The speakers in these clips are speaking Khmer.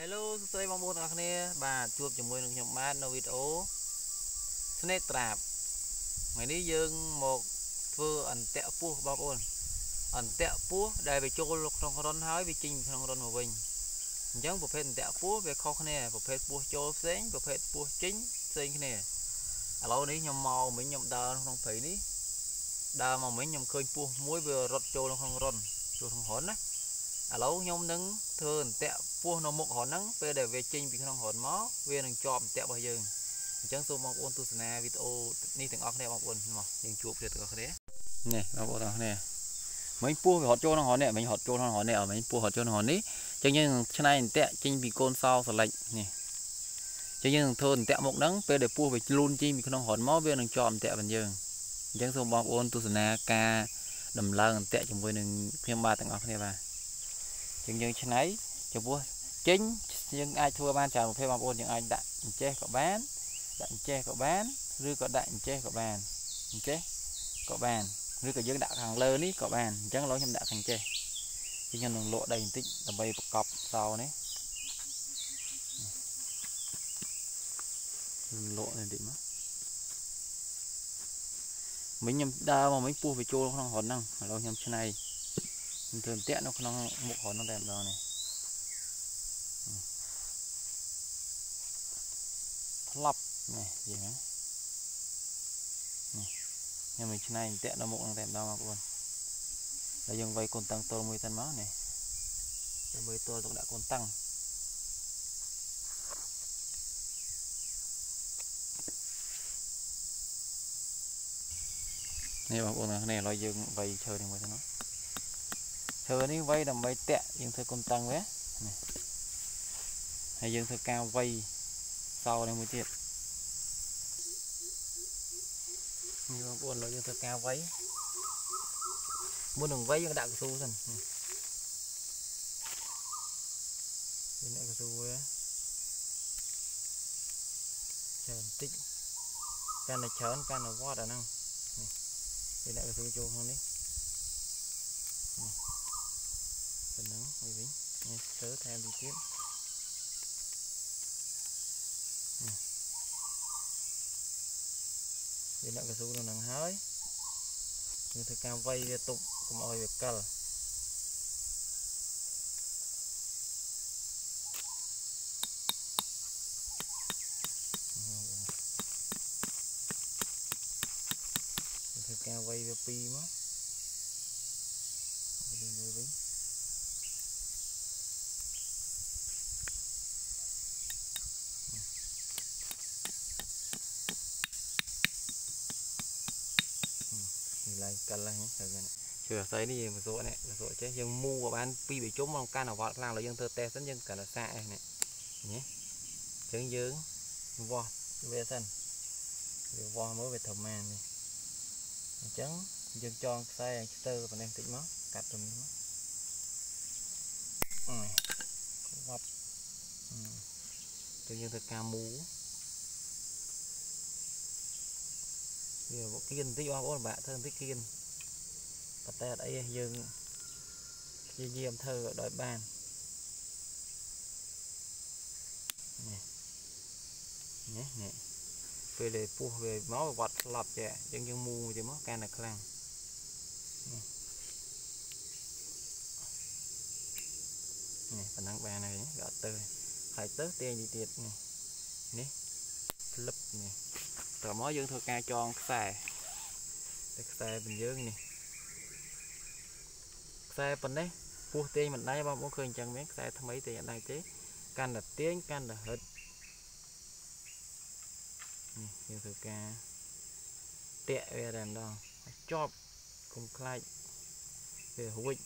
Hello សួស្តីបងប្អូនទាំងអស់គ្នា បាទជួបជាមួយនឹងខ្ញុំបាទនៅវីដេអូ Snake Trap ថ្ងៃនេះយើងមកធ្វើអន្ទាក់ពស់បងប្អូនអន្ទាក់ពស់ដែលវាចូលក្នុងរុនហើយវាចេញក្នុងរុនមកវិញអញ្ចឹងប្រភេទអន្ទាក់ពស់វាខុសគ្នាប្រភេទពស់ចូលផ្សេងប្រភេទពស់ចេញផ្សេងគ្នាឥឡូវនេះខ្ញុំមកមិញខ្ញុំដើរក្នុងព្រៃនេះដើរមកមិញខ្ញុំឃើញពស់មួយវារត់ចូលក្នុងរុនចូលក្នុងរុនណា ឥឡូវខ្ញុំនឹងធ្វើអន្ទាក់ពោះនៅមុខរហ្នឹងពេលដែលវាចេញពីក្នុងរនមកវានឹងជាប់អន្ទាក់របស់យើងអញ្ចឹងសូមបងប្អូនទស្សនាវីដេអូនេះទាំងអស់គ្នាបងប្អូនមកយើងជួបគ្នាទាំងអស់គ្នានេះបងប្អូនទាំងអស់គ្នាមិញពោះវារត់ចូលក្នុងរននេះមិញរត់ចូលក្នុងរននេះមិញពោះរត់ចូលក្នុងរននេះអញ្ចឹងយើងនឹងឆ្នៃអន្ទាក់ចេញពីកូនសោសលិចនេះអញ្ចឹងយើងនឹងធ្វើអន្ទាក់មុខហ្នឹងពេលដែលពោះវាលូនចេញពីក្នុងរនមកវានឹងជាប់អន្ទាក់របស់យើងអញ្ចឹងសូមបងប្អូនទស្សនាការដំឡើងអន្ទាក់ជាមួយនឹងខ្ញុំបាទទាំងអស់គ្នាបាទ ជាងយើងឆ្នៃចំពោះចេញយើងអាចធ្វើបានច្រើនប្រភេទបងប្អូនយើងអាចដាក់អញ្ចេះក៏បានដាក់អញ្ចេះក៏បានឬក៏ដាក់អញ្ចេះក៏បានអញ្ចេះក៏បានឬក៏យើងដាក់ខាងលើនេះក៏បានអញ្ចឹងឥឡូវខ្ញុំដាក់ខាងចេះខ្ញុំនឹងលក់ដីបន្តិចដើម្បីប្រកបសោនេះលក់នេះបន្តិចមកមិញខ្ញុំដើរមកមិញពោះវាចូលក្នុងរនហ្នឹងឥឡូវខ្ញុំឆ្នៃ ខ្ញុំធ្វើតាក់នៅក្នុងមុខរនហ្នឹងតែម្ដងនេះផ្លាប់នេះយីណានេះខ្ញុំមិនឆ្នៃតាក់នៅមុខនឹងតែម្ដងបងប្អូនហើយយើងវាយកូនតឹងទល់មួយសិនមកនេះដើម្បីទល់ទុកដាក់កូនតឹងនេះបងប្អូនទាំងគ្នាឥឡូវយើងវាយឈើនេះមួយសិន មកឈើនេះវាយដើម្បីតាក់យើងធ្វើកូនតឹងវានេះហើយយើងធ្វើការវាយសោនេះមួយទៀតនេះបងប្អូនលោកយើងធ្វើការវាយមុននឹងវាយយើងដាក់កស៊ូសិនយើងដាក់កស៊ូវាច្រើនតិចកាន់តែច្រើនកាន់តែវត្តអាហ្នឹងយើងដាក់កស៊ូចូលក្នុងនេះ ប៉ុណ្ណឹងវិញវិញនេះធ្វើថែមទីទៀតវាដាក់កស៊ូនៅនឹងហើយយើងធ្វើការវាយវាទុកកុំឲ្យវាកិលធ្វើការវាយវាពីរមកយើងមើលវិញ ឡើងកិលហ្នឹងទៅហ្នឹងជឿអាស័យនេះយើងមសក់នេះមសក់ចេះយើងមូបានពីរបីជុំក្នុងការអវត្តខ្លាំងឡើយយើងធ្វើតេស្តសិនយើងកាន់តែសាកនេះនេះអញ្ចឹងយើងវាស់វាសិនវាវាស់មើលវាត្រឹមបាននេះអញ្ចឹងយើងចងខ្សែឲ្យស្ទើប៉ុណ្ណេះតិចមកកាត់ទៅនេះមកអឺវាប់អញ្ចឹងយើងធ្វើការមូ វាគៀនបន្តិចបងប្អូនបាក់ធ្វើបន្តិចគៀនប៉ុន្តែអត់អីទេយើងព្យាយាមធ្វើឲ្យដោយបាននេះនេះនេះពេលដែលពោះវាមកវត្តស្លាប់ចេះអញ្ចឹងយើងមូទៅមកកាន់តែខ្លាំងនេះនេះប៉ុណ្ណឹងបានហើយវាអត់ទៅហើយទៅទាញទៀតនេះនេះផ្លឹបនេះ តមកយើងធ្វើការចងខ្សែតែខ្សែរបស់យើងនេះខ្សែប៉ុណ្ណេះពោះទាញមិនដៃបងប្អូនឃើញអញ្ចឹងមែនខ្សែថ្មីទាញអត់ដៃទេកាន់តែទាញកាន់តែហិតនេះយើងធ្វើការតាក់វាតែម្ដងជាប់កុំខ្លាចវារួច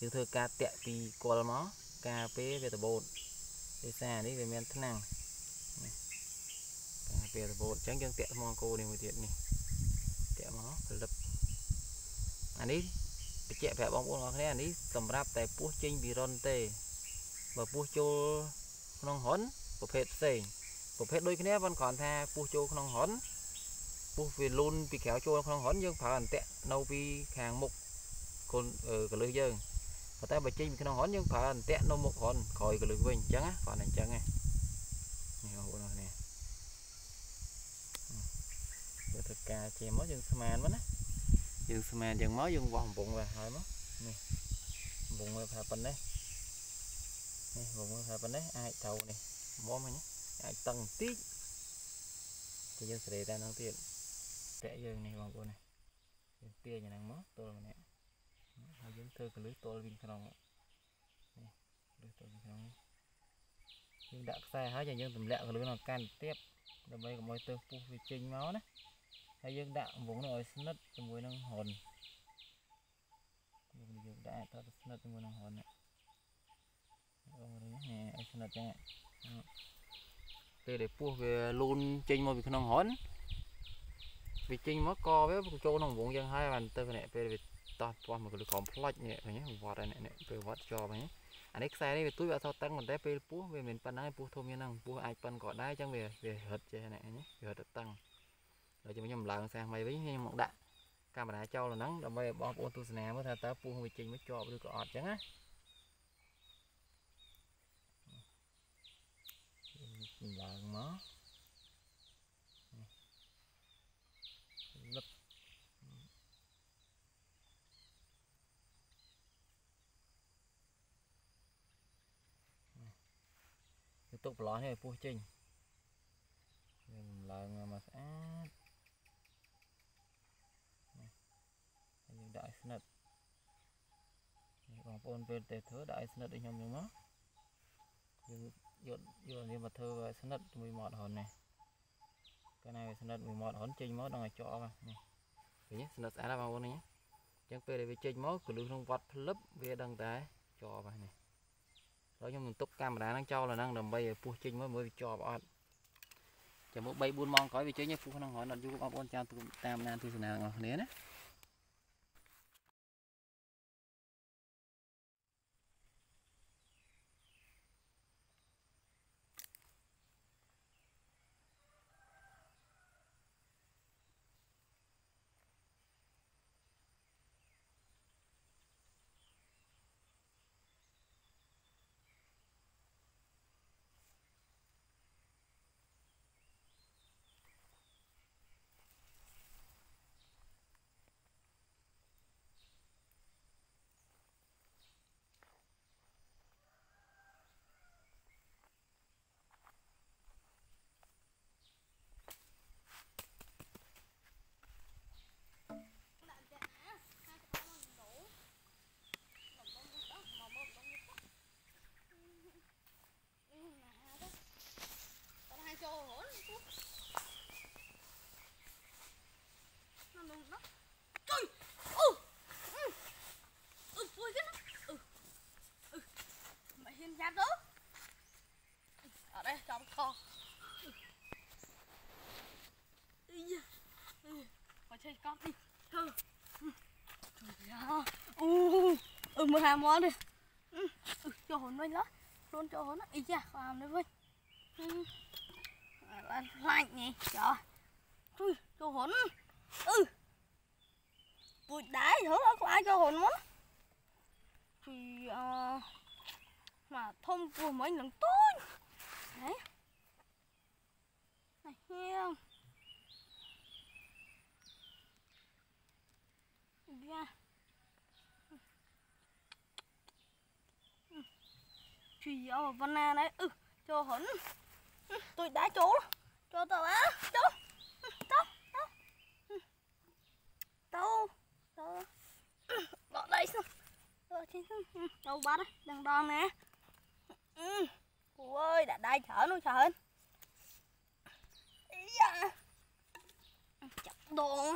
យើងធ្វើការតាក់ពីគល់មកការពេលវាតបូតភាសានេះវាមានថ្នាំង ពេលរបូតអញ្ចឹងយើងតាក់ថ្មគោនេះមួយទៀតនេះតាក់មកផលិតអានេះបញ្ជាក់ប្រាប់បងប្អូនអរគ្នាអានេះសម្រាប់តែពោះចេញពីរុនទេបើពោះចូលក្នុងរុនប្រភេទផ្សេងប្រភេទដូចគ្នាប៉ុន្តែគ្រាន់ថាពោះចូលក្នុងរុនពោះវាលូនពីក្រៅចូលក្នុងរុនយើងប្រើអន្ទាក់នៅពីខាងមុខកូនកលឹះយើងប៉ុន្តែបើចេញពីក្នុងរនយើងប្រើអន្ទាក់នៅមុខរនក្រោយកលឹះវិញអញ្ចឹងណាគាត់តែអញ្ចឹងឯងនេះបងប្អូននេះ បើធ្វើការជាមកយើងស្មានមកណាយើងស្មានអញ្ចឹងមកយើងវាស់កំពង់វាហើយមកនេះកំពង់វាថាប៉ុណ្ណេះនេះកំពង់វាថាប៉ុណ្ណេះអាចត្រូវនេះមុំហ្នឹងអាចតឹងបន្តិចទៅយើងសេរីតែហ្នឹងទៀតតាក់យើងនេះបងប្អូននេះយើងទាញហ្នឹងមកទល់ម្នាក់ហើយយើងធ្វើកលឹះទល់វិញក្នុងនេះកលឹះទល់វិញក្នុងនេះយើងដាក់ខ្សែហើយយើងទម្លាក់កលឹះនោះកាន់ទៀតដើម្បីកុំឲ្យទើសពុះវាចេញមកណា ហើយយើងដាក់អំពងនោះឲ្យស្និទ្ធជាមួយនឹងរនយើងយើងដាក់ឲ្យទៅស្និទ្ធជាមួយនឹងរននេះបងនេះឲ្យស្និទ្ធចឹងពេលដែលពោះវាលូនចេញមកពីក្នុងរនវាចេញមកកវាចូលក្នុងវងយ៉ាងហើយបានទៅនេះពេលវាតោះពាស់មកលើក្រោមផ្លាច់នេះឃើញវត្តនេះនេះពេលវត្តជាប់ហ្នឹងអានេះខ្សែនេះវាទួយវាអត់សូវតឹងប៉ុន្តែពេលពោះវាមិនប៉ុណ្ណាពោះធំយ៉ាងហ្នឹងពោះអាចប៉ុនក៏ដែរអញ្ចឹងវាវារឹតចេះនេះនេះវារឹតទៅតឹង ហើយខ្ញុំឡើងសាសថ្មីវិញខ្ញុំមកដាក់កាមេរ៉ាចោលហ្នឹងដើម្បីឲ្យបងប្អូនទស្សនាមើលថាតើពោះវាចេញមកជាប់ឬក៏អត់អញ្ចឹងណាឡើងមកលឹបយកទុកប្រឡោះនេះឲ្យពោះចេញយើងឡើងមកស្អាតហើយយើង ដាក់ឲ្យស្និទ្ធនេះបងប្អូនពេលទៅធ្វើដាក់ឲ្យស្និទ្ធដូចខ្ញុំហ្នឹងមកយើងយកយកនេះមកធ្វើឲ្យស្និទ្ធជាមួយមាត់ហននេះកាលណាវាស្និទ្ធមួយមាត់ហនចេញមកដល់ឲ្យជាប់នេះឃើញស្និទ្ធស្អាតបងប្អូននេះអញ្ចឹងពេលដែលវាចេញមកកលឹះក្នុងវត្តផ្លឹបវាដឹងតែជាប់ហើយនេះហើយខ្ញុំនឹងទុកកាមេរ៉ាហ្នឹងចោលហ្នឹងដើម្បីឲ្យពុះចេញមកមើលវាជាប់អត់ចាំមក3 4ម៉ោងក្រោយវាចេញពុះក្នុងរនអត់យូរបងប្អូនចាំតាមដានទស្សនារបស់គ្នាណា chơi con đi. Thử u ừ mười hai món đi. Ừ. ừ, cho hồn vinh đó luôn cho hồn á. Ý cha làm đấy với ừ. là lạnh nhỉ. Trời ui ừ, cho hồn. Ừ. Bụi đá nữa có ai cho hồn món thì uh, mà thông vừa mấy lần tôi đấy. Này nghe không nha. Chị ở văn na đấy. Ừ cho hấn ừ, tôi đã chỗ. Cho tao á. Chỗ. Ừ, tao tao. Ừ. Tao tao. Bỏ đây xong. Rồi trên đâu bắt đấy đang đòn nè. Ừ cô ơi, đã đai chở nó chở hơn dạ. Chặt đồ.